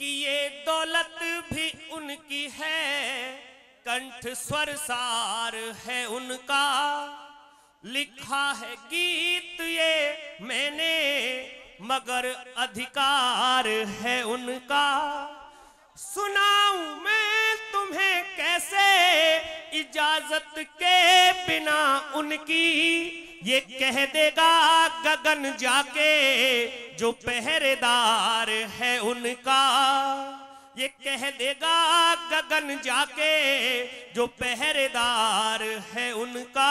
कि ये दौलत भी उनकी है, कंठ स्वर सार है उनका। लिखा है गीत ये मैंने, मगर अधिकार है उनका। सुनाऊं मैं तुम्हें कैसे, इजाज़त के बिना उनकी। ये कह देगा गगन जाके जो पहरेदार है उनका ये कह देगा गगन जाके जो पहरेदार है उनका।